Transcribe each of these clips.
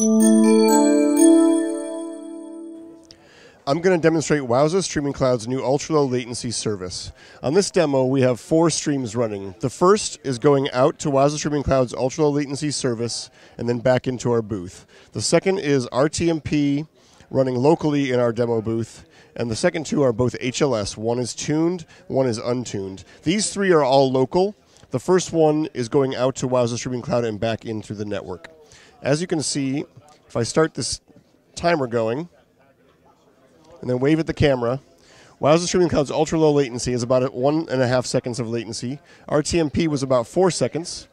I'm going to demonstrate Wowza Streaming Cloud's new ultra low latency service. On this demo, we have four streams running. The first is going out to Wowza Streaming Cloud's ultra low latency service and then back into our booth. The second is RTMP running locally in our demo booth. And the second two are both HLS. One is tuned, one is untuned. These three are all local. The first one is going out to Wowza Streaming Cloud and back into the network. As you can see, if I start this timer going, and then wave at the camera. Wowza Streaming Cloud's ultra low latency is about one and a half seconds of latency. RTMP was about four seconds.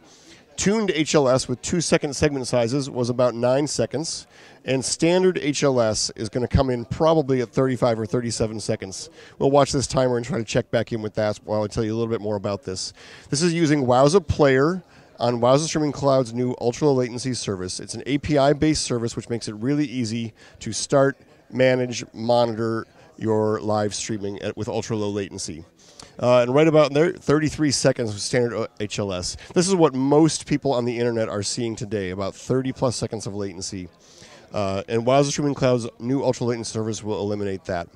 Tuned HLS with two second segment sizes was about nine seconds. And standard HLS is going to come in probably at 35 or 37 seconds. We'll watch this timer and try to check back in with that while I tell you a little bit more about this. This is using Wowza Player on Wowza Streaming Cloud's new ultra low latency service. It's an API based service which makes it really easy to start manage, monitor your live streaming at, with ultra low latency. Uh, and right about there, 33 seconds with standard HLS. This is what most people on the internet are seeing today, about 30 plus seconds of latency. Uh, and Wowza Streaming Cloud's new ultra latency service will eliminate that.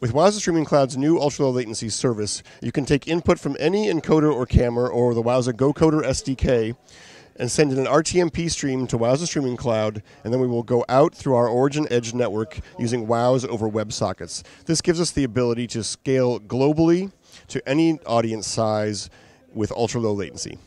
With Wowza Streaming Cloud's new ultra low latency service, you can take input from any encoder or camera or the Wowza GoCoder SDK and send in an RTMP stream to Wowza Streaming Cloud, and then we will go out through our Origin Edge network using WOWZ over WebSockets. This gives us the ability to scale globally to any audience size with ultra low latency.